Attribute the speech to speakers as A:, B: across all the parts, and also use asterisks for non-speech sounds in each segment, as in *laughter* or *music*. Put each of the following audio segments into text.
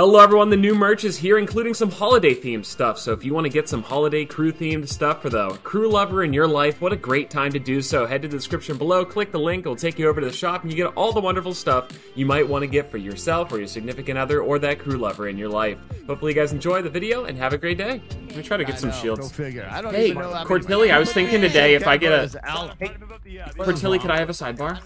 A: Hello everyone, the new merch is here, including some holiday themed stuff. So if you want to get some holiday crew themed stuff for the crew lover in your life, what a great time to do so. Head to the description below, click the link, it'll take you over to the shop, and you get all the wonderful stuff you might want to get for yourself or your significant other or that crew lover in your life. Hopefully you guys enjoy the video and have a great day. I'm gonna try to get
B: I
A: some
B: know, Go
A: shields.
B: figure. I don't
A: Hey,
B: even know
A: Cortilli, I was thinking today if I get a Cortilli, could I have a sidebar?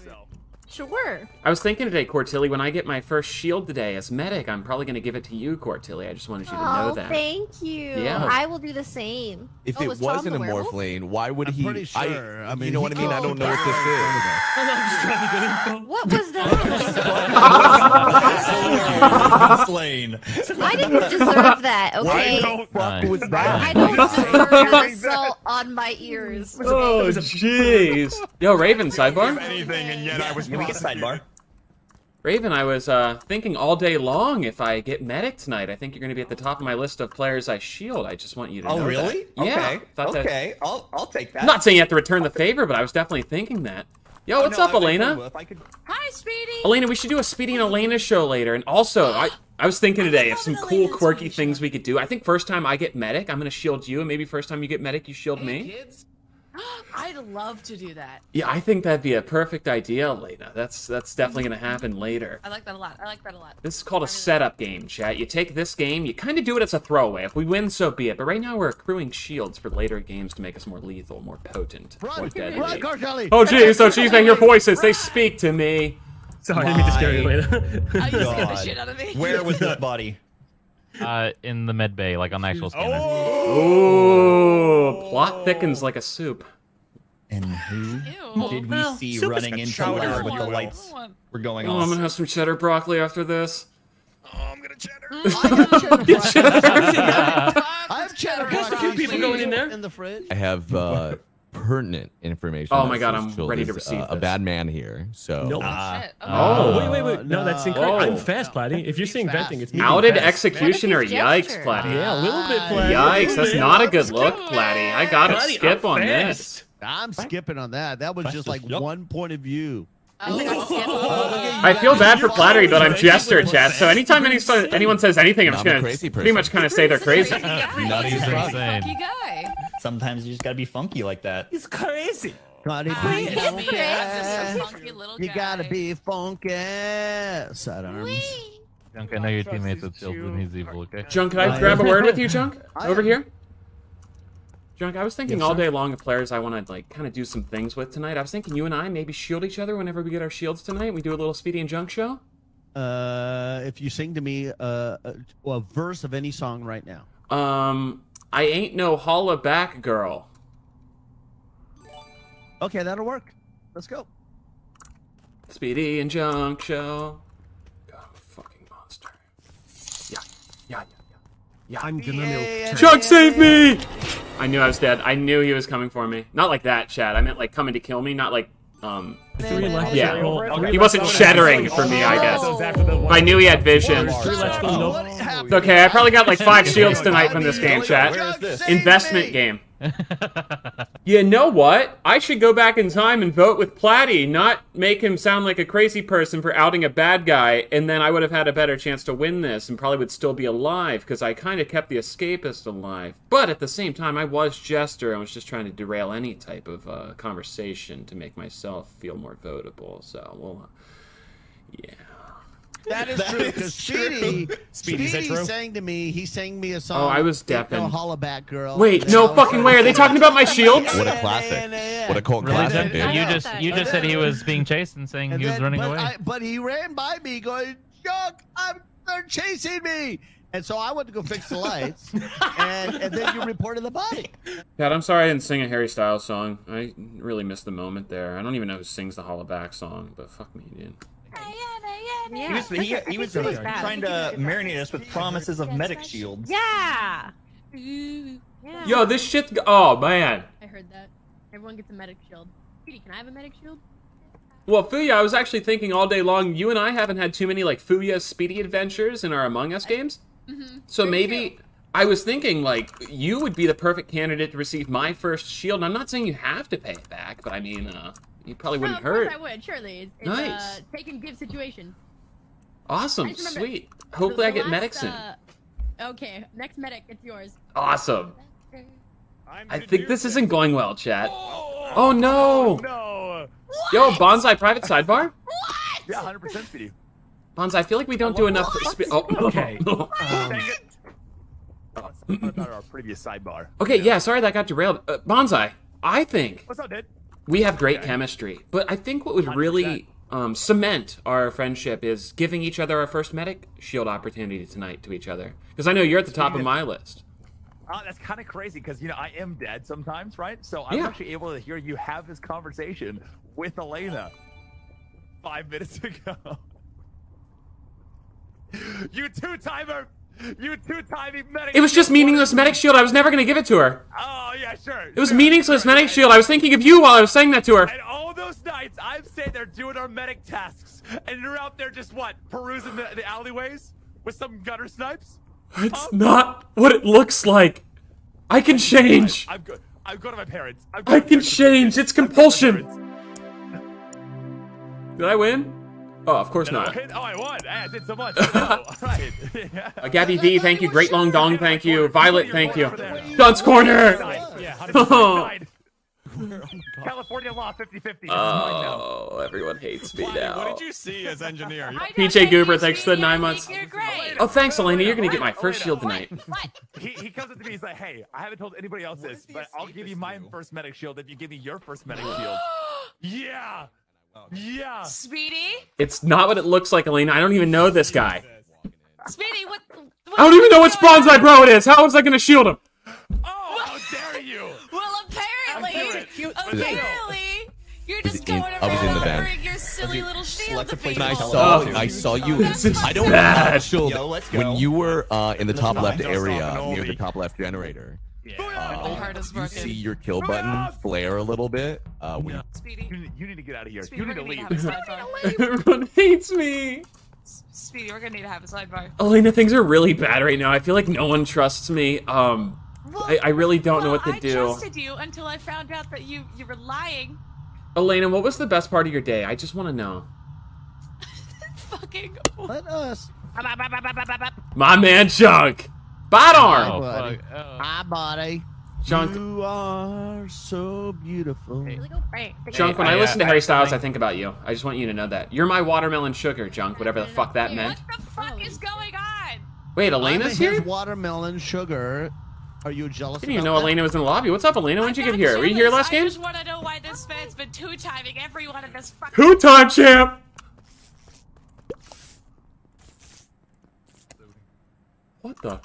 C: Sure.
A: I was thinking today, Cortilli, when I get my first shield today as medic, I'm probably gonna give it to you, Cortilli. I just wanted you to know
C: Oh,
A: that.
C: thank you.
A: Yeah.
C: I will do the same.
D: If
C: oh,
D: it
C: was
D: wasn't a
C: werewolf?
D: Morphlane, why would
B: I'm
D: he?
B: pretty sure. I mean,
D: you know what I mean? I oh, don't know what this is. *laughs* *laughs*
C: What was that? *laughs*
E: Slain.
C: I didn't deserve that, okay?
D: Fuck was
C: I don't deserve the salt on my ears.
A: Oh, jeez. Yo, Raven, sidebar?
E: Anything, and yet I was. Can we get sidebar?
A: Raven, I was uh, thinking all day long if I get medic tonight, I think you're going to be at the top of my list of players I shield. I just want you to
E: Oh,
A: know
E: really?
A: that. Yeah.
E: Okay.
A: thought that-
E: Okay. I'll I'll take that.
A: I'm not saying you have to return the favor, but I was definitely thinking that. Yo,
E: Oh,
A: what's
E: no,
A: up,
E: I- I
A: Elena?
E: will. If I could.
C: Hi, Speedy.
A: Elena, we should do a Speedy and Elena show later. And also, I, I was thinking today of some cool, quirky things we could do. I think first time I get medic, I'm going to shield you, and maybe first time you get medic, you shield me. *gasps*
F: I'd love to do that.
A: Yeah, I think that'd be a perfect idea, Elena. That's that's definitely going to happen later.
F: I like that a lot. I like that a lot.
A: This is called a setup game, chat. You take this game, you kind of do it as a throwaway. If we win, so be it. But right now, we're accruing shields for later games to make us more lethal, more potent, more deadly.
B: run, Cortilli.
A: Oh, jeez, oh, jeez, they hear voices. They speak to me.
G: Sorry, I didn't mean to scare you,
E: My
G: Elena.
F: I you scared the shit out of me.
E: Where was this body?
H: Uh, in the med bay, like on the actual scanner.
A: Ooh, plot thickens like a soup.
E: And who
F: Ew.
E: did we
G: Well,
E: see
G: soup
E: running
G: a
E: into
G: chowder,
E: where with the
G: will.
E: lights were going
A: Oh, I'm gonna have some cheddar broccoli after this.
B: Oh, I'm gonna cheddar I have cheddar. *laughs*
G: There's a few people going in there.
B: in the fridge.
D: I have uh, *laughs* pertinent information.
A: Oh my God, I'm
D: Chilled
A: ready to
D: is,
A: receive
D: uh, a bad man here. So
G: Nope.
E: Ah.
F: Shit. Okay.
G: Oh, wait, wait, wait. No,
B: no.
G: that's incorrect. I'm
A: Oh.
G: fast, Platty. If you're saying venting, it's me.
A: Outed
G: fast.
A: executioner.
C: What is his
A: Yikes,
C: gesture?
A: Platty.
G: Yeah, a little bit,
B: Ah,
G: Platty.
A: Yikes, that's not a good look,
F: do.
A: Platty. I gotta
G: Platty,
A: skip
G: I'm
A: on
G: fast.
A: this.
B: I'm skipping on that. That was just like one point of view.
F: I think *laughs* I
A: feel bad for Plattery, but I'm Jester,
G: crazy.
A: chat. So anytime any, anyone says anything, I'm just gonna
D: crazy
A: pretty much kind of say they're crazy.
F: Crazy guy.
E: Not
F: He's
E: even
F: a
H: insane.
F: Funky guy.
E: Sometimes you just gotta be funky like that.
G: He's crazy.
B: Gotta
F: I
B: be
F: get me. Just a
B: funky.
F: funky little
B: You
F: guy.
B: gotta be funky. Sidearms.
H: Junk, I know your teammates with shields and he's evil, okay?
A: Junk, can I
B: I
A: grab a word with you, Junk? *laughs* Over here? Junk, I was thinking
B: Yes,
A: all day long of players I want to like kind of do some things with tonight. I was thinking you and I maybe shield each other whenever we get our shields tonight. We do a little Speedy and Junk show.
B: Uh, if you sing to me uh, a, a verse of any song right now.
A: Um, I ain't no holla back girl.
B: Okay, that'll work. Let's go.
A: Speedy and Junk show. God, I'm a fucking monster. Yeah, yeah, yeah, yeah. Yeah.
G: I'm gonna milk.
A: Junk, save me! I knew I was dead. I knew he was coming for me. Not like that, Chad. I meant like coming to kill me, not like um.
G: Three electrical.
A: Yeah.
G: Three
A: He wasn't shattering for me, I guess.
G: So it's after the one-
A: I knew he had vision.
G: Three electrical, nope.
B: What happened?
A: It's okay. I probably got like five shields tonight from this game, chat.
E: Where is this?
A: Investment game. *laughs* You know what? I should go back in time and vote with Platty, not make him sound like a crazy person for outing a bad guy, and then I would have had a better chance to win this and probably would still be alive because I kind of kept the escapist alive. But at the same time, I was Jester. I was just trying to derail any type of uh, conversation to make myself feel more votable. So, well, uh, yeah.
B: That is
E: That
B: true. Because
E: true.
B: Speedy,
G: Speedy, is
B: Speedy sang to me. He sang me a song.
A: Oh, I was
B: Ain't No
A: deafened.
B: holla back girl.
A: Wait, no fucking way. Are they talking about my *laughs* shield?
D: what a classic! What a cult
H: Really,
D: classic, dude.
H: You just you just said he was being chased and saying
B: And
H: he was
B: then-
H: running
B: but
H: away.
B: I, but he ran by me, going, "Junk, I'm they're chasing me." And so I went to go fix the lights, *laughs* and and then you reported the body.
A: Dad, I'm sorry I didn't sing a Harry Styles song. I really missed the moment there. I don't even know who sings the Holla Back song, but fuck me, dude.
F: Yeah.
E: He was, he, he was,
G: it was
E: trying to marinate us with promises of medic shields.
C: Yeah.
F: Yeah.
A: Yo, this shit. Oh man.
I: I heard that. Everyone gets a medic shield. Petey, can I have a medic shield?
A: Well, Fuya, I was actually thinking all day long. You and I haven't had too many like Fuya speedy adventures in our Among Us games,
I: Mm-hmm.
A: so maybe I was thinking like you would be the perfect candidate to receive my first shield. And I'm not saying you have to pay it back, but I mean, uh, you probably wouldn't
I: of course
A: hurt.
I: I would. Surely, it's, it's
A: Nice.
I: uh, take and give situation.
A: Awesome,
I: remember-
A: sweet. Hopefully, I get
I: last,
A: medic soon.
I: uh, Okay, next medic, it's yours.
A: Awesome.
J: I'm
A: I think
J: do
A: this isn't going well, chat. Oh no!
J: No.
A: Yo, Bonsai private sidebar? What?
J: Yeah, 100% speedy.
A: Bonsai, I feel like we don't do enough. Spe- oh,
G: Okay. Um,
J: Dang it. *laughs* Oh, sorry about our previous sidebar.
A: okay, yeah. Sorry that got derailed. Uh, Bonsai, I think
J: What's up, dude?
A: We have great
J: Okay.
A: chemistry, but I think what would really um, cement our friendship is giving each other our first medic shield opportunity tonight to each other. Because I know you're at the top of my list.
J: Uh, that's kind of crazy because you know I am dead sometimes, right? So I'm
A: Yeah.
J: actually able to hear you have this conversation with Elena five minutes *laughs* ago. you two timer, you two timing medic.
A: It was just meaningless medic shield. I was never gonna give it to her.
J: Oh yeah, sure.
A: It was meaningless medic shield. I was thinking of you while I was saying that to her.
J: And all those nights, I'm sitting there doing our medic tasks, and you're out there just what perusing the, the alleyways with some gutter snipes.
A: It's not what it looks like. I can change.
J: I'm good. I'm going to my parents.
A: I can change. It's
J: I'm going to my
A: compulsion. Did I win? Oh, of course not. *laughs*
J: Oh, I won. Hey, I did so much. *laughs* Oh, all right. Yeah.
A: Uh, Gabby V, thank you. Great long dong, thank you. Violet, thank you.
J: Over there.
A: Dunce Corner.
J: Yeah, 100%
A: Oh. *laughs*
J: California law 50-50. It's mine now.
A: Oh, everyone hates me now.
K: What did you see as engineer?
F: I don't
A: PJ Goober, thanks for the nine months. Oh, thanks, Elena. You're gonna get my first shield tonight.
J: He, he comes up to me. He's like, "Hey, I haven't told anybody else this, but I'll give you my first medic shield if you give me your first medic shield." *gasps* yeah, yeah.
F: Speedy?
A: It's not what it looks like, Elena. I don't even know this guy.
F: Speedy, what? what
A: I don't even know what spawns my Bro it is. How was I gonna shield him?
J: Oh, how dare you!
F: Well, apparently, apparently, you're just
D: it in-
F: going
D: I was in
F: around
D: the van.
F: wearing your silly little shield to people.
D: I saw,
E: them.
D: I saw you. I don't
A: bad.
D: have shield.
E: Yo.
D: When you were uh, in the top left area near the top left generator,
F: My
D: uh,
F: heart is
D: you
F: broken.
D: see your kill button flare a little bit. Uh, when
F: Speedy,
J: You, need- you need to get out of here.
F: Speedy,
J: You need to
F: gonna
J: leave.
F: need to have a *laughs* sidebar. *laughs*
A: Everyone hates me.
F: Speedy, we're gonna need to have a sidebar.
A: Elena, things are really bad right now. I feel like no one trusts me. Um, I, I really don't know what to
F: I
A: do.
F: trusted you until I found out that you you were lying.
A: Elena, what was the best part of your day? I just want to know. *laughs*
F: Fucking.
B: Let us.
A: My man, Junk. Bot arm.
H: Oh,
B: buddy.
H: fuck. Oh.
B: Hi, buddy.
A: Junk.
B: You are so beautiful.
I: Really.
A: Junk, when I
H: I,
A: listen to
H: uh,
A: Harry Styles, I think about you. I just want you to know that. You're my watermelon sugar, Junk, whatever the fuck that meant.
F: What the fuck is going on?
A: Wait, Elena's here?
B: watermelon sugar. Are you jealous?
A: I didn't even know
B: that?
A: Elena was in the lobby. What's up, Elena? When'd you get
F: not
A: here? Were you here
F: jealous.
A: last
F: I
A: game?
F: just want to know why this man's been two timing everyone in this fucking.
A: Who time champ? What the?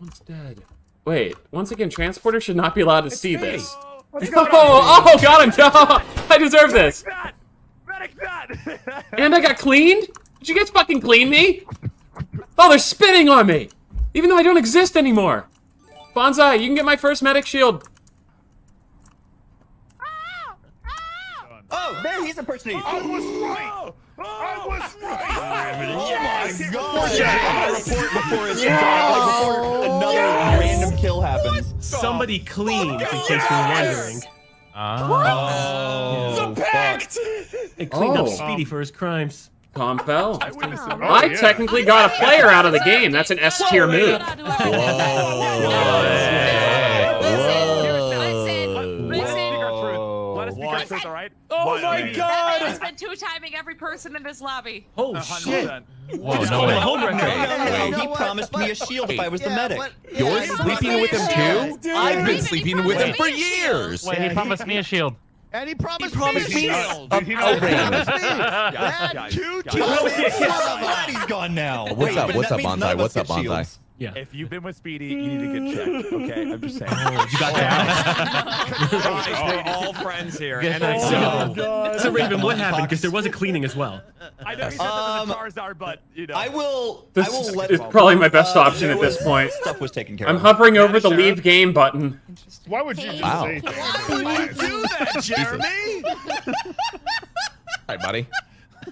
A: One's dead. Wait, once again, transporter should not be allowed to see this.
J: Oh, what's
A: Oh,
J: going on?
A: oh, oh got him! *laughs* I deserve this.
J: Medic, not. *laughs*
A: And I got cleaned? Did you guys fucking clean me? Oh, they're spitting on me! Even though I don't exist anymore. Bonsai, you can get my first medic shield.
E: Oh, there he's impersonating.
J: I was right. I was right.
E: Oh my god! I'm gonna report before his like, before another random kill happens.
G: Somebody cleaned, in case you're wondering.
H: Ah.
E: Oh, fuck.
G: They cleaned
A: Oh.
G: up Speedy for his crimes.
A: Tom fell.
J: I witnessed it.
A: I technically got a player out of the game. That's an S tier move.
J: Let us speak our truth. Let us speak our
K: What?
J: truth, all right?
K: Oh
J: What?
K: my
J: Speedy.
K: god!
F: He's been two timing every person in this lobby.
G: Oh
J: A
G: shit!
J: 100%.
H: Whoa,
G: Just
H: no
G: call
H: way.
E: No, no, no,
B: You
E: no.
B: know
E: He
B: what?
E: promised me a shield if I was the
B: Yeah,
E: medic.
B: but-
D: You're
B: yeah,
D: sleeping with him too?
F: Dude.
D: I've been sleeping with him for
F: me a shield.
D: years.
H: Wait, he promised me a shield.
B: And he promised,
E: promised
B: me
E: me
B: a
E: a-
B: shield.
J: Did he
E: a
J: not?
B: Promised me. *laughs* That two
J: guys.
B: two-
E: glad he's gone now.
D: What's up? What's up,
E: means
D: Bonsai?
E: none of us
D: What's up,
E: get
D: Bonsai?
E: Shields.
G: Yeah.
J: If you've been with Speedy, you need to get checked. Okay, I'm just saying. *laughs*
G: You got that? *laughs*
K: Guys, we're all friends here,
G: Good
K: and I
G: night.
K: know.
G: So Raven, what happened? Because there was a cleaning as well.
J: I know he said that
E: Um,
J: the Charizard, but you know.
E: I will.
A: This
E: I will
A: is,
E: let.
A: is probably my best
E: uh,
A: option
E: there
A: at this point.
E: Stuff was taken care
A: I'm
E: of.
A: hovering over the leave game button.
J: Why would you just
D: Wow.
J: say
B: Why would you do that, Jeremy? *laughs*
D: Hi, buddy.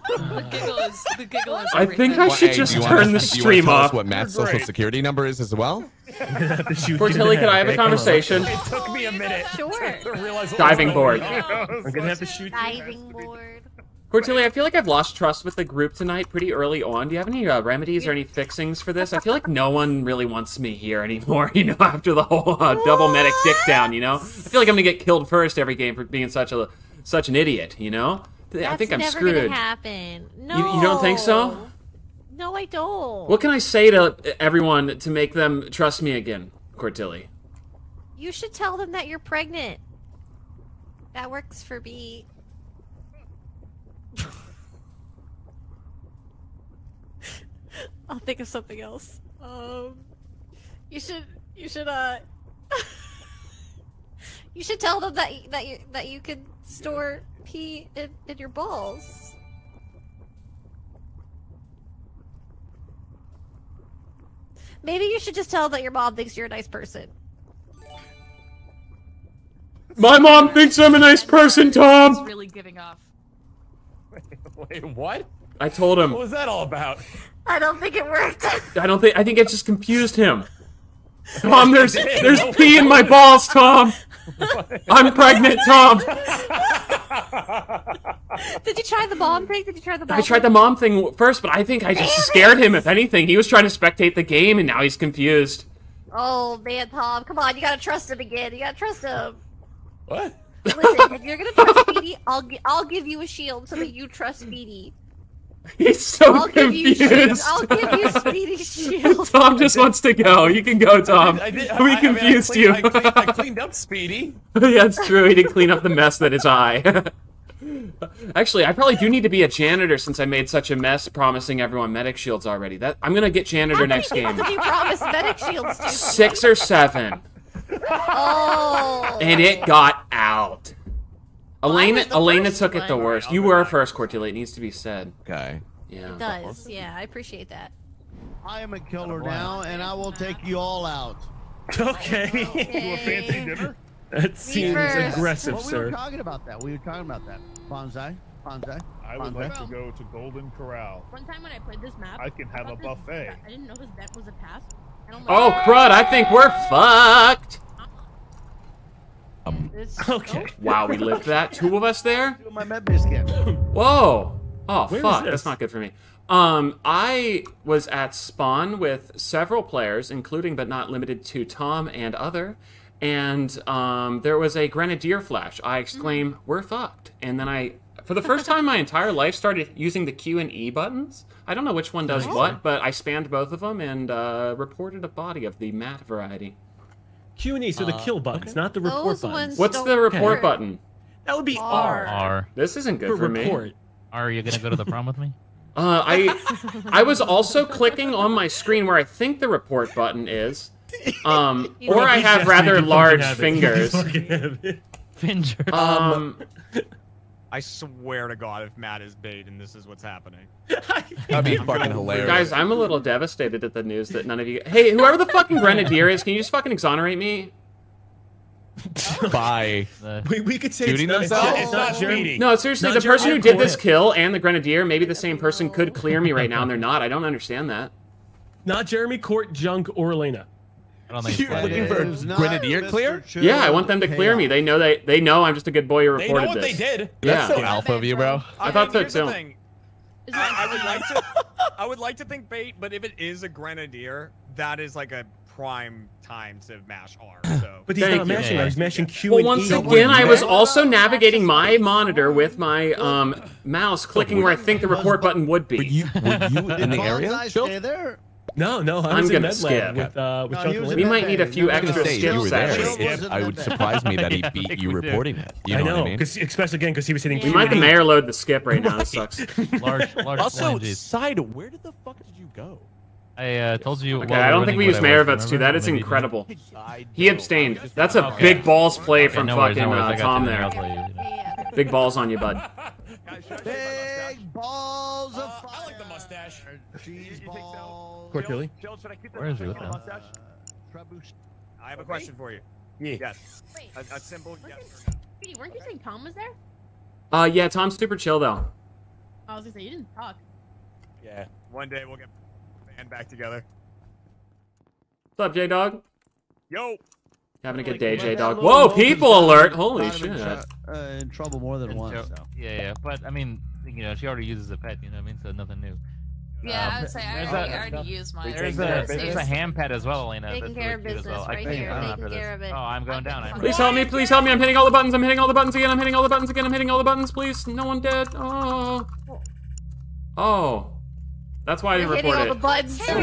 F: The giggle the giggle.
A: I think I should
D: Hey,
A: just
D: do you
A: turn the
D: do you wanna
A: stream off.
D: what Matt's social security number is as well? *laughs*
A: Cortilli, can I have a conversation?
J: It took me a minute *laughs*
C: Sure. *laughs*
J: to realize what
A: Diving board.
J: going on.
G: I'm gonna have to shoot you.
C: Diving board.
A: Cortilli, I feel like I've lost trust with the group tonight pretty early on. Do you have any uh, remedies or any fixings for this? I feel like no one really wants me here anymore, you know, after the whole uh, double medic dick down, you know? I feel like I'm gonna get killed first every game for being such a such an idiot, you know? I think I'm
C: never
A: screwed.
C: gonna happen. No.
A: You, you don't think so?
C: No, I don't.
A: What can I say to everyone to make them trust me again, Cortilli?
C: You should tell them that you're pregnant. That works for me. *laughs* I'll think of something else. Um, you should, you should, uh, *laughs* you should tell them that that you that you can store pee in, in your balls. Maybe you should just tell that your mom thinks you're a nice person.
A: My mom thinks I'm a nice person, Tom!
F: He's
A: Tom!
F: really giving off. *laughs*
K: Wait, what?
A: I told him.
K: What was that all about?
C: I don't think it worked.
A: I don't think I think it just confused him. *laughs* Tom, there's there's pee in my balls, Tom. *laughs* I'm pregnant, Tom. *laughs*
C: Did you try the bomb thing? Did you try the bomb?
A: I tried the mom thing first, but I think I just scared him. If anything, he was trying to spectate the game, and now he's confused.
C: Oh man, Tom, come on! You gotta trust him again. You gotta trust him.
K: What?
C: Listen, if *laughs* you're gonna trust Speedy, I'll gi- I'll give you a shield so that you trust Speedy. *laughs*
A: He's so
C: I'll give you
A: confused.
C: I'll give you Speedy *laughs* shield.
A: Tom just wants to go. You can go, Tom.
K: I did- I- I
A: we
K: mean, I
A: confused
K: cleaned-
A: you.
K: I cleaned, I *laughs* cleaned up Speedy.
A: yeah, it's true. He didn't clean up the mess that is I. Actually, I probably do need to be a janitor since I made such a mess promising everyone medic shields already. That I'm gonna get janitor next
C: How many
A: game.
C: people did you promise medic shields to?
A: Six or seven,
C: Oh.
A: and it got out. Elena,
C: was
A: Elena
C: first
A: took it the
C: one.
A: worst. You were first, Cordelia. It needs to be said.
D: Okay.
A: Yeah.
C: It does. Yeah, I appreciate that.
B: I am a killer now, and I will take you all out. *laughs*
G: Okay. *laughs*
C: To *laughs* a fancy
L: dinner?
G: That seems aggressive,
B: Well, we
G: sir.
B: were talking about that. We were talking about that. Bonsai. Bonsai.
L: I would
B: Bonsai.
L: like to go to Golden Corral.
I: One time when I played this map,
L: I can have
I: thought
L: a
I: this-
L: buffet.
I: I didn't know this bet was a pass. And I'm
A: Oh crud! I think we're fucked.
D: Um, *laughs*
G: Okay.
A: Wow, we lived that. Two of us there.
B: My med biscuit.
A: Whoa. Oh
G: Where is
A: fuck, that's not good for me. Um, I was at Spawn with several players, including but not limited to Tom and other, and um, there was a grenadier flash. I exclaim, "We're fucked!" And then I, for the first time in my entire life, started using the Q and E buttons. I don't know which one does what, but I spanned both of them and uh, reported a body of the matte variety.
G: Q and E, so the kill buttons, not the report
C: Those
G: buttons.
A: What's the report
C: work.
A: button?
G: That would be
C: R.
G: R.
H: R.
A: This isn't good
G: For
A: for me.
G: report.
H: Are you gonna go to the prom with me? *laughs*
A: Uh, I I was also clicking on my screen where I think the report button is. Um, *laughs* or I have rather large
G: fucking habit.
A: fingers.
H: Finger.
A: Um,
K: I swear to God, if Matt is bait and this is what's happening. *laughs*
D: that'd be fucking hilarious.
A: guys, I'm a little devastated at the news that none of you. Hey, whoever the fucking grenadier is, can you just fucking exonerate me? *laughs*
D: By *laughs*
G: We, we could say it's
D: Shooting
G: not, it's
D: themselves?
G: not, it's not Jeremy.
A: No, seriously,
G: Not
A: the person who did this kill and the grenadier, maybe the same person could clear me right now, and they're not. I don't understand that.
G: Not Jeremy Court, Junk, or Elena.
H: I don't
D: You're looking for
B: It is
D: Grenadier clear?
B: Chill
A: Yeah, I want them to clear me. They know they they know I'm just a good boy who reported this.
K: They
A: reported
K: know what
A: this.
K: they did.
A: Yeah.
D: That's so alpha of you, bro.
A: I thought so
K: here's the
A: too.
K: thing.
I: It
K: I, I would
I: like-
K: like to. *laughs* I would like to think bait, but if it is a grenadier, that is like a prime time to mash R. So. *clears throat*
G: But he's
A: Thank
G: not
A: you.
G: mashing.
H: Yeah.
G: He's mashing Q
A: Well,
G: and
A: once
G: E.
A: again, I was also navigating my monitor with my um, mouse, clicking where I think the report button would
D: Were
A: be.
D: you were you *laughs* in the
B: Did
D: area?
B: Bonsai
D: Chill?
B: stay there?
G: No, no, I
A: I'm
G: was
A: gonna
G: med
A: skip.
G: lab with uh, with
B: No, was
A: We might need a few
B: No, no,
D: I was
A: extra
D: gonna say,
A: skips.
D: you were there,
A: actually.
B: Chill
D: if,
B: wasn't
D: I would surprise me *laughs* that he
H: I
D: beat you
H: we do.
D: reporting it. You
G: I
D: know,
G: know,
D: what I mean?
G: especially again, because he was hitting
A: We might
G: and
A: have
G: E.
A: mayor load the skip right now. This *laughs* sucks.
H: large, large *laughs*
D: Also,
H: phalanges.
D: side, where did the fuck did you go?
H: I uh, told you.
A: Okay, I don't think we
H: winning
A: use
H: what I
A: mayor
H: was,
A: votes too. That is
H: Maybe you didn't.
A: incredible. He abstained. That's a
H: Okay.
A: big balls play
H: Okay,
A: from
H: no worries,
A: fucking
H: no worries.
A: Uh, Tom
H: you,
A: there.
H: tell you.
C: Yeah.
A: Big balls on you, bud.
K: Guys, should I shave my mustache?
B: Big balls of
K: Uh,
B: fire.
K: I like the mustache.
B: Cheese
K: You think so?
B: balls.
G: Cortilli?
J: Jill, should I keep the
H: Where is he?
J: should I
H: What
J: keep
H: the-
J: the mustache?
K: I have a question for you.
G: Yeah.
K: Yes.
I: Wait,
K: A, a simple yes
I: Weren't
K: or no.
I: Speedy, weren't you saying Tom was there?
A: Uh, yeah, Tom's super chill though.
I: I was gonna say you didn't talk.
K: Yeah. One day we'll get the band back together.
A: What's up, J Dog?
K: Yo.
A: Having a good day, J Dog. Whoa, people alert! Holy shit!
B: in uh, in trouble more than
H: And
B: once.
H: so-
B: So.
H: Yeah, yeah, but I mean, You know, she already uses a pet. You know what I mean? So nothing new.
F: Yeah,
H: Um,
F: I would say I
H: there's
F: already,
H: a-
F: I already used mine.
H: There's
F: It's
H: a there's a ham pet as well, Elena.
I: Taking care of
H: cute as well.
I: business right here, taking care of it.
H: Oh, I'm going down. I'm
A: Please help me, please help me. I'm hitting all the buttons. I'm hitting all the buttons again. I'm hitting all the buttons again. I'm hitting all the buttons, please. No one dead. Oh. Oh. That's why I didn't
C: You're hitting all the buttons. You're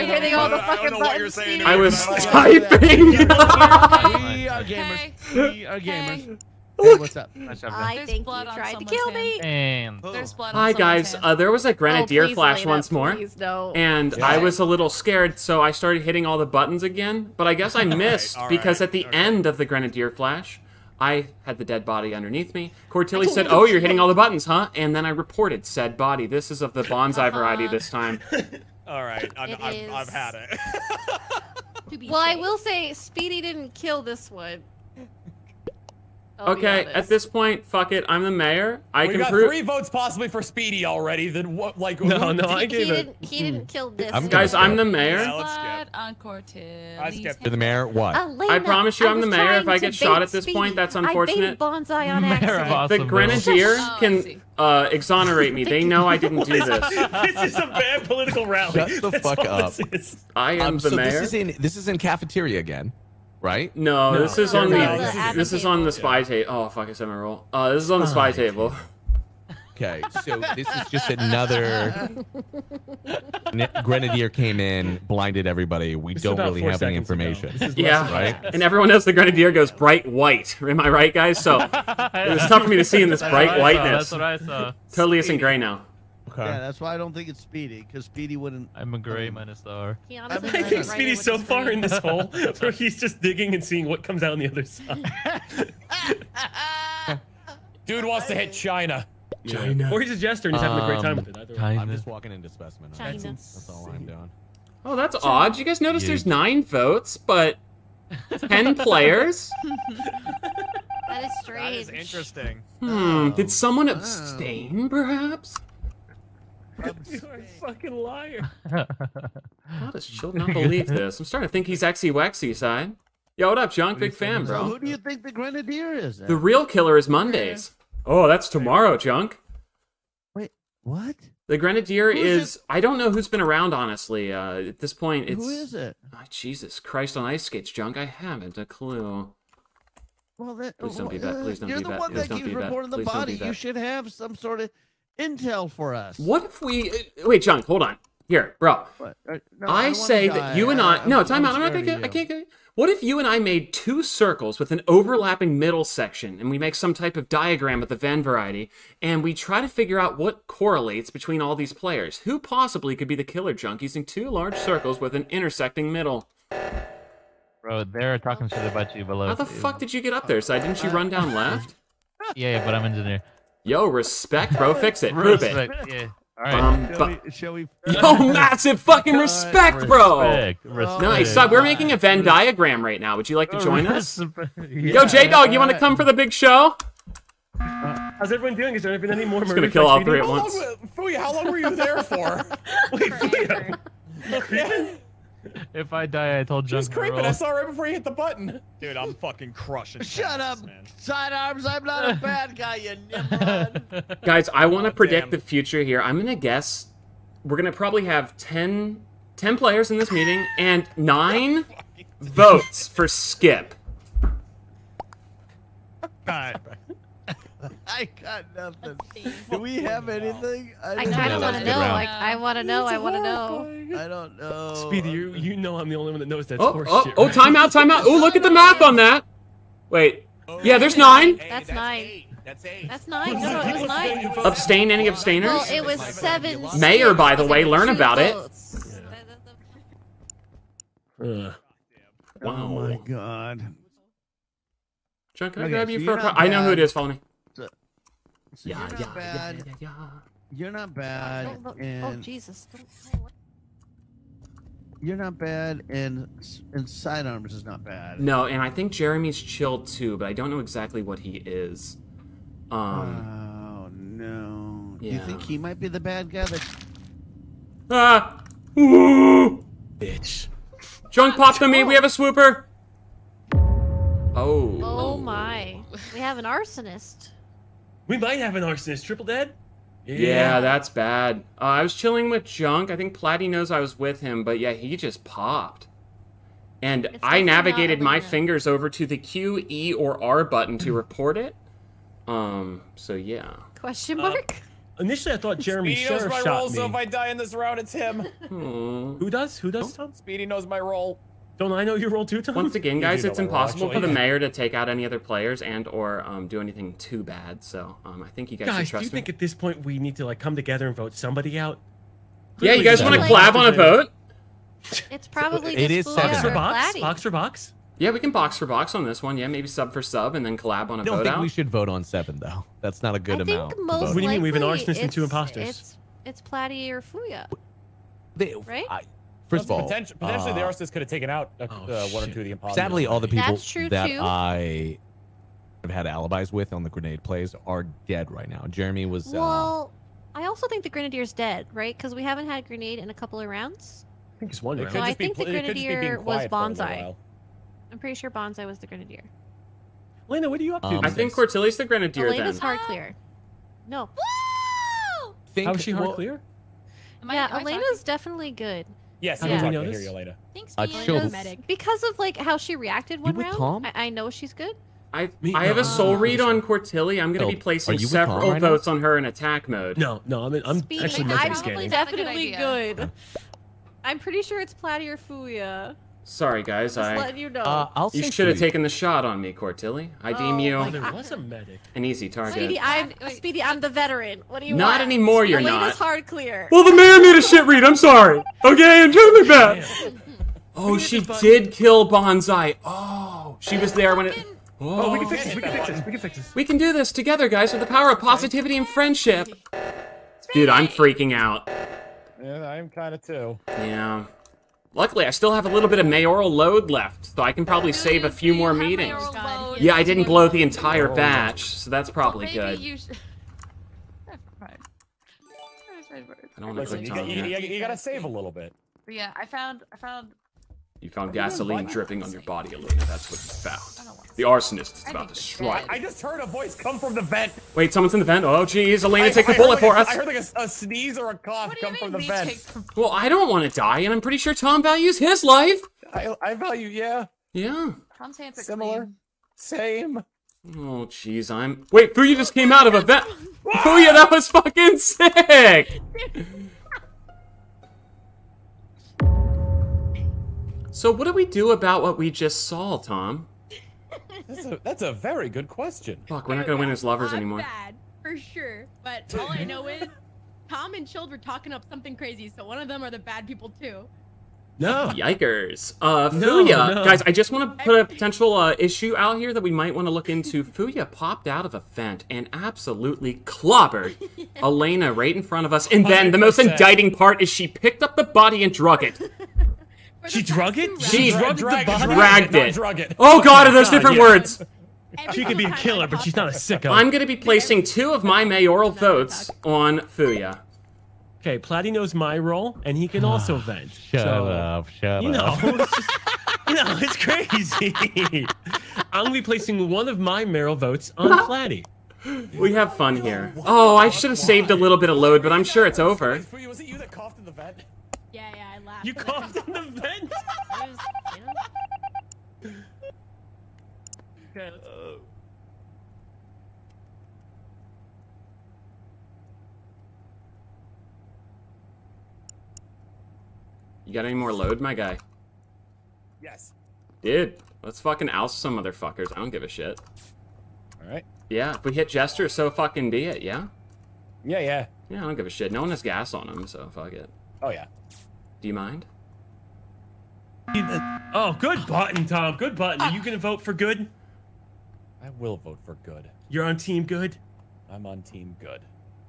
C: hitting all the fucking
K: know what you're
C: buttons.
A: I was typing.
B: We are gamers. We are gamers. Hey, what's up?
H: Nice job,
C: I
F: There's
C: think you
F: blood on
C: tried to kill
F: hand.
C: me.
H: And
F: There's blood on
A: Hi guys,
F: hand.
A: uh, there was a grenadier
C: Oh,
A: flash
C: Elena,
A: once more,
C: Please, no.
A: and I was a little scared, so I started hitting all the buttons again. But I guess I *laughs* missed
K: all
A: because
K: right,
A: at the
K: okay.
A: end of the grenadier flash, I had the dead body underneath me. Cortilli said, "Oh, you're hitting all the buttons, huh?" And then I reported said body. This is of the bonsai variety this time. *laughs*
K: All right, I'm,
C: It
K: I've, I've had it.
I: To *laughs* be
C: Well, I will say, Speedy didn't kill this one. I'll
A: Okay, at this point, fuck it. I'm the mayor. I
E: we
A: can
E: got
A: prove.
E: three votes possibly for Speedy already. Then what? Like
G: No,
E: who-
G: no, I
C: he
G: it.
C: Didn't, He didn't kill this.
D: I'm
C: one.
A: Guys, I'm the mayor.
K: Yeah, let's skip.
F: Blood.
K: I skipped.
D: You're the mayor. What?
C: Elena,
A: I promise you
C: I
A: I'm the mayor. If I get shot at this
C: Speedy.
A: point, that's
C: I
A: unfortunate.
C: baited Bonsai on
H: Mayor of
C: accident.
A: The grenadier
F: Oh,
A: can uh, exonerate me. *laughs* They know I didn't do this. *laughs*
G: this is a bad political rally.
D: Shut the
G: That's
D: fuck up.
A: I am
D: Um,
A: the
D: so
A: mayor.
D: this is in this is in cafeteria again, right?
A: No,
G: No.
A: this is on the,
C: No,
A: this,
C: the
A: is, this is on the
C: table.
A: spy table. Oh fuck, I said my roll. Uh, this is on the spy table.
D: Okay, so this is just another grenadier came in, blinded everybody. We
G: This
D: don't really have any information.
G: This is
A: Yeah,
G: less
D: Right?
A: and everyone knows the grenadier goes bright white. Am I right, guys? So *laughs* it was tough for me to see in this
H: That's what I
A: bright whiteness.
H: That's what I saw.
A: Totally isn't gray now.
D: Okay.
B: Yeah, that's why I don't think it's Speedy, because Speedy wouldn't.
H: I'm a gray minus the R.
C: He
B: I
C: honestly
G: I think
C: right
G: Speedy's so far
C: screen.
G: in this hole *laughs* where he's just digging and seeing what comes out on the other side. *laughs*
E: Dude wants to hit China. China.
G: Or he's a jester and he's having a great time
H: Um,
G: with it. Either way.
D: I'm just walking into specimen.
C: China.
D: That's all I'm doing.
A: Oh, that's odd. You guys notice
D: Yeah.
A: there's nine votes, but ten *laughs* players.
C: That is strange.
K: is interesting.
A: Hmm. Did someone abstain, perhaps?
G: You're a fucking liar. *laughs*
A: How does *laughs* Shield not believe this? I'm starting to think he's Exy Wexy side. Yo, what up, Junk? Big fan, bro.
B: who do you think the Grenadier is? Then?
A: The real killer is Mondays. Oh, that's tomorrow, Junk.
B: Wait, what?
A: The Grenadier
B: Who is
A: is. I don't know who's been around, honestly. Uh, at this point, it's.
B: Who is it?
A: Oh, Jesus Christ on ice skates, Junk. I haven't a clue.
B: Well, that,
A: Please don't be that. Please don't
B: You're
A: be
B: the
A: that.
B: one
A: Please
B: that
A: don't
B: keeps reporting the
A: Please
B: body. You should have some sort of intel for us.
A: What if we. uh, Wait, Junk, hold on. Here, bro.
B: What? Uh, no,
A: I,
B: don't
A: say that you and
B: I-
A: I.
B: I'm-
A: no, time
B: I'm
A: out. I'm not gonna get. I can't get. What if you and I made two circles with an overlapping middle section and we make some type of diagram of the Venn variety and we try to figure out what correlates between all these players? Who possibly could be the killer junk using two large circles with an intersecting middle?
H: Bro, they're talking shit about you below.
A: How the fuck did you get up there, Si? Didn't you run down left? *laughs*
H: Yeah, yeah, but I'm engineer.
A: Yo, respect, bro. *laughs* Fix it. Prove it.
H: Respect, Yeah. All right.
A: Um,
B: Shall
A: but,
B: we? Shall we
A: yo, massive fucking respect, bro.
H: Respect. Respect.
A: Nice. Si, we're making a Venn diagram right now. Would you like to join us? Yo, J Dog, you want to come for the big show?
G: How's everyone doing? Is there been any more
A: Just gonna kill all three at
E: How long,
A: once.
E: wa- Fuya, how long were you there for? *laughs*
G: Wait, Fuya. *laughs*
H: If I die, I told
E: Just
H: Junk to
E: creeping. I
H: roll.
E: saw right before you hit the button.
K: Dude, I'm fucking crushing. *laughs*
B: Shut up,
K: tanks, man.
B: sidearms. I'm not a bad guy, you *laughs* nimrod.
A: Guys, I want to
K: Oh,
A: predict
K: damn.
A: the future here. I'm going to guess we're going to probably have 10, 10 players in this meeting and nine *laughs* votes for Skip.
K: God. *laughs*
B: I got nothing. Do we have anything?
C: I
B: don't
C: kind of want to know. Like, I want to know. I want to know.
B: I don't know.
G: Speedy, you, you know I'm the only one that knows that
A: Oh,
G: horse
A: oh,
G: shit.
A: oh,
G: right?
A: time out, time out. Oh, look at the math on that. Wait. Oh, yeah, there's nine.
C: That's nine.
D: Eight. That's eight.
C: That's nine. No, no, it was nine.
A: Abstain any
C: Well,
A: abstainers?
C: it was seven.
A: Mayor, by the way, learn about it.
C: votes. That- that- that-
G: Ugh.
B: Oh my god.
A: John, can I grab you for a pro- I know who it is. Follow me.
B: So
A: Yeah,
B: you're not
A: yeah, yeah,
B: bad.
A: yeah, yeah.
B: You're not bad,
C: don't look- Oh Jesus!
B: You're not bad, and and sidearms is not bad.
A: No, and I think Jeremy's chill too, but I don't know exactly what he is. Um,
B: Oh no. Do you think he might be the bad guy? That
A: ah, Ooh. *laughs*
G: Bitch.
A: Junk popped to me. We have a swooper. Oh.
C: Oh my! We have an arsonist.
G: We might have an arsonist. Triple dead?
A: Yeah, that's bad. Uh, I was chilling with Junk. I think Platty knows I was with him, but yeah, he just popped. And I navigated my
C: Elena.
A: fingers over to the Q, E, or R button to *clears throat* report it. Um, so yeah.
C: Question
G: Uh,
C: mark?
G: Initially, I thought *laughs* Jeremy
K: Speedy knows my
G: shot
K: role,
G: me.
K: so if I die in this round, it's him.
G: Who does? Who does, Tom?
K: Speedy knows my role.
G: Don't I know you role too, Tom?
A: Once again, guys, it's
G: know my
A: impossible for the mayor to take out any other players and or um, do anything too bad. So um, I think you guys,
G: Guys,
A: should
G: do
A: trust
G: you
A: me.
G: think at this point we need to like come together and vote somebody out?
A: Yeah, you guys want to
C: Like-
A: collab on a vote?
C: It's probably
D: It
C: just
D: is
C: Fuya
G: Box for box?
C: Platty.
G: Box for box?
A: Yeah, we can box for box on this one. Yeah, maybe sub for sub and then collab on a
D: I don't
A: vote
D: think
A: out.
D: we should vote on seven though. That's not a good
C: I
D: amount. to
C: most
G: What do you mean? We have an arsonist and two
C: it's-
G: imposters.
C: It's it's Platty or Fuya,
D: They-
C: right?
D: I- first of all,
E: potentially, potentially the
D: uh,
E: arsonist could have taken out uh,
G: Oh,
E: uh, one or two of the imposters.
D: sadly, all the people
C: true,
D: that
C: too.
D: I have had alibis with on the grenade plays are dead right now. Jeremy was. uh,
C: well, I also think the Grenadier's dead, right? Because we haven't had Grenade in a couple of rounds.
G: I think it's one round.
C: So I think the
E: pl- it could just be being
C: Grenadier was
E: quiet for a little
C: Bonsai. I'm pretty sure Bonsai was the Grenadier.
G: Lena, what are you up to?
D: Um,
A: I think
G: days?
A: Cortilli's the grenadier
C: Elena's
A: then.
C: hard clear. No.
D: think,
G: How is she hard
D: well,
G: clear?
F: Am I-
C: yeah,
F: am I talking?
C: Elena's definitely good.
E: Yes,
G: How
C: we
E: talking
G: know
E: to hear you later.
F: Thanks,
D: Uh,
F: Ian.
I: medic.
C: Because of like how she reacted one round,
D: Tom?
C: I, I know she's good.
A: I
G: Me-
A: I have a soul
G: I'm
A: read
G: not
A: on Cortilli. I'm gonna
D: Oh,
A: be placing several
D: Tom right now?
A: votes on her in attack mode.
G: No, no, I'm, I'm
C: Speedy,
G: actually
C: I'm
G: mentally scanning.
F: That's a
C: definitely good. I'm pretty sure it's Platty or Fuya.
A: Sorry, guys.
C: Just
A: I
C: letting you know.
D: Uh, I'll
A: you should have taken the shot on me, Cortilli. I deem
C: Oh
A: you
C: my
G: Oh, there was a medic.
A: an easy target.
C: Speedy, I'm
F: Wait.
C: Speedy. I'm the veteran. What do you want?
A: Not
C: want?
A: anymore, you're
C: Elena's
A: not.
C: hard clear.
A: Well, the mayor made a shit read. I'm sorry. Okay, I'm trying my best. Oh, she did kill Bonsai. Oh, she was there when it.
G: Oh, we can
A: Oh.
G: fix this. We can fix this. We can fix this.
A: We can do this together, guys, with the power of positivity and friendship. Dude, I'm freaking out.
E: Yeah, I'm kind of too.
A: Yeah. Luckily, I still have a little bit of mayoral load left, so I can probably save a few more meetings. Yeah, I didn't blow the entire batch, so that's probably good.
F: you should. Never mind. Where's my bird?
A: I don't want to
E: Listen,
A: click
E: you, got, you,
A: yet.
E: you, you gotta save a little bit.
F: But yeah, I found. I found.
A: You found
E: you
A: gasoline
E: bud?
A: dripping on your body, Elena. That's what you found. The arsonist is
F: I
A: about to strike.
E: I just heard a voice come from the vent.
A: Wait, someone's in the vent. Oh, jeez, Elena,
E: I-
A: take the
E: I heard
A: bullet
E: like
A: for
E: a-
A: us.
E: I heard like a, a sneeze or a cough
F: What do you
E: come
F: mean
E: from the
F: me
E: vent.
F: take from-
A: Well, I don't want to die, and I'm pretty sure Tom values his life.
E: I, I value, yeah,
A: Yeah.
F: Tom's hands are
E: similar,
F: clean.
E: same.
A: Oh, jeez, I'm. Wait, Fuya just came out of a vent. *laughs* Fuya, that was fucking sick. *laughs* So, what do we do about what we just saw, Tom?
E: That's a, that's a very good question.
A: Fuck, we're not gonna win as lovers
I: Not
A: anymore.
I: Bad, for sure. But all I know is *laughs* Tom and Child were talking up something crazy, so one of them are the bad people too.
G: No.
A: Yikers. Uh,
G: No,
A: Fuya,
G: no.
A: guys, I just want to put a *laughs* potential uh, issue out here that we might want to look into. *laughs* Fuya popped out of a vent and absolutely clobbered Elena right in front of us. And then the most
E: 100%.
A: indicting part is she picked up the body and drug it.
I: For
G: She
I: the
G: drug it? She
I: rounds,
G: drugged
E: drag,
G: the body?
A: Dragged it.
E: Drug it.
A: Oh god, are those
G: God,
A: different
G: yeah.
A: words?
G: She could be a killer, but she's not a
I: up-
G: sicko.
A: I'm gonna be placing two of my mayoral votes on Fuya.
G: Okay, Platty knows my role, and he can also vent.
D: Shut
G: so,
D: up, shut
G: You know,
D: up.
G: it's just, you know, it's crazy. I'm gonna be placing one of my mayoral votes on Platty.
A: We have fun here. Oh, I should have saved a little bit of load, but I'm sure it's over.
E: Was it you that coughed in the vent?
I: Yeah, yeah, I laughed.
G: You coughed in the *laughs* vent.
I: Was, you know,
G: Okay, let's-
A: You got any more load, my guy?
E: Yes.
A: Dude, let's fucking oust some motherfuckers. I don't give a shit.
E: All right.
A: Yeah, if we hit Jester, so fucking be it, yeah?
E: Yeah, yeah.
A: Yeah, I don't give a shit. No one has gas on him, so fuck it.
E: Oh yeah.
A: Do you mind?
G: Oh, good button, Tom. Good button. Are you gonna vote for good?
E: I will vote for good.
G: You're on team good.
E: I'm on team good.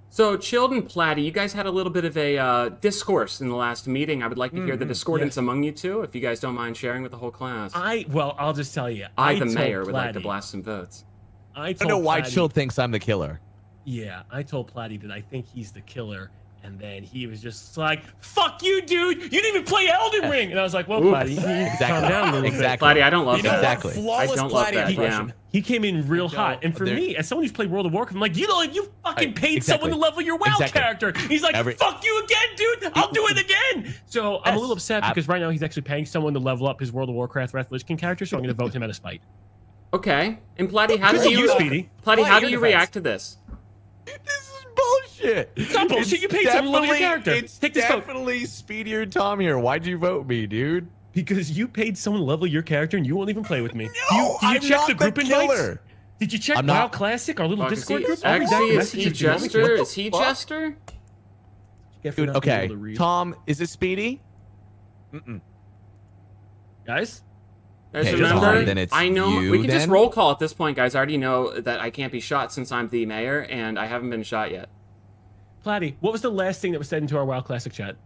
A: So, Chilled and Platty, you guys had a little bit of a uh, discourse in the last meeting. I would like to hear the discordance
G: yes.
A: among you two, if you guys don't mind sharing with the whole class.
G: I well, I'll just tell you.
A: I, the
G: told
A: mayor, would like to blast some votes.
G: I
D: I don't know why
G: Platty-
D: Chill thinks I'm the killer.
G: Yeah, I told Platty that I think he's the killer, And then he was just like, "Fuck you, dude! You didn't even play Elden *laughs* Ring." And I was like, "Well,
A: Oops.
G: buddy, you need to calm down a little bit."
D: Exactly.
A: Platy, I don't love
E: You
A: that.
E: what?
D: Exactly.
A: I don't love
E: Platy
A: that. Yeah.
G: He came in real hot, and for
D: There-
G: me, as someone who's played World of Warcraft, I'm like, you know, you fucking paid
D: exactly.
G: someone to level your WoW
D: Exactly.
G: character. He's like,
D: Every-
G: fuck you again, dude. I'll do it again. So I'm a little upset because right now he's actually paying someone to level up his World of Warcraft Wrath of the Lich King character, so I'm going to vote him out of spite.
A: Okay. And Platy, how do you,
G: you, Speedy.
A: Platy, how do you react to this?
D: This is bullshit. It's
G: not bullshit. You paid someone to love your character.
D: It's
G: Take this vote.
D: definitely Speedier Tom here. Why'd you vote me, dude?
G: Because you paid someone to level your character and you won't even play with me. *laughs*
D: No,
G: you, did you
D: I'm
G: check
D: not
G: the group
D: the
G: invites?
D: killer.
G: Did you check
D: I'm
G: WoW Classic, our little
A: Fuck,
G: Discord group? I'll read
A: X,
G: down the
A: is he
G: if you want me to.
A: Jester?
G: What
A: Is he? Jester?
D: Dude, okay.
G: to.
D: Tom, is it Speedy? Mm-mm.
G: Guys?
A: Guys,
D: Okay,
A: remember?
D: fine, then it's
A: I know
D: you
A: we can just roll call at this point, guys. I already know that I can't be shot since I'm the mayor, and I haven't been shot yet.
G: Platy, what was the last thing that was said into our WoW Classic chat? *laughs*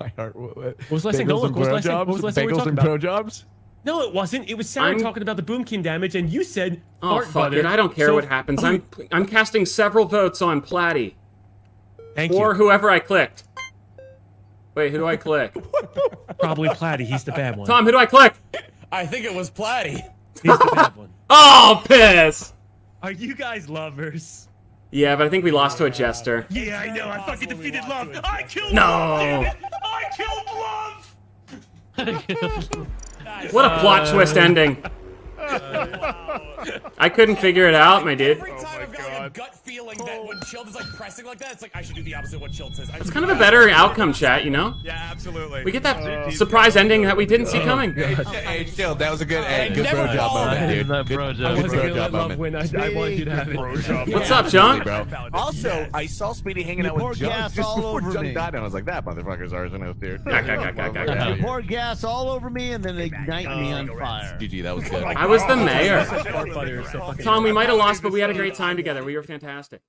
D: My heart. What,
G: What was the last thing? Don't look. What was the last thing? What was the last thing we were
D: Bagels
G: talking
D: and
G: about?
D: pro jobs?
G: No, it wasn't. It was Sarah
A: I'm-
G: talking about the boomkin damage, and you said
A: Oh
G: fart
A: fuck
G: butter.
A: it! I don't care
G: So-
A: what happens.
G: Oh,
A: I'm I'm casting several votes on Platy
G: Thank
A: or
G: you.
A: whoever I clicked. Wait, who do I click? *laughs*
G: Probably Platy. He's the bad one.
A: Tom, who do I click?
E: I think it was Platy.
G: He's the bad one. *laughs*
A: Oh, piss!
G: Are you guys lovers?
A: Yeah, but I think we lost to a jester.
G: Yeah, I know. I fucking defeated love. I killed
A: No.
G: love. damn it. I killed love.
A: What a plot twist ending. *laughs* *laughs* I couldn't figure it out, my dude.
E: Every oh time I've got like a gut feeling that when Chilt is like pressing like that, it's like I should do the opposite of what Chilt says. I
A: It's kind of a
E: the
A: better outcome, chat. You know,
K: Yeah, absolutely.
A: we get that uh, surprise ending that we didn't see oh coming.
D: Hey, chill. That was a good, hey, good bro job moment, dude.
H: That
D: Good,
H: bro
G: I
H: job.
D: good
G: wasn't
D: bro job
G: let love
D: moment.
G: win. I, I want you to have it.
A: What's up, John?
D: Also, I saw Speedy hanging out with
B: poured
D: Junk just before
B: over
D: Junk died, and I was like, that motherfucker's dude.
A: Gah,
D: Motherfucker
A: gah.
B: You
D: here.
B: pour gas all over me and then ignite me on fire.
D: GG, that was good.
A: I was the *laughs* mayor.
G: Fart butter is so fucking
A: Tom, we might have lost, but we had a great time together. We were fantastic.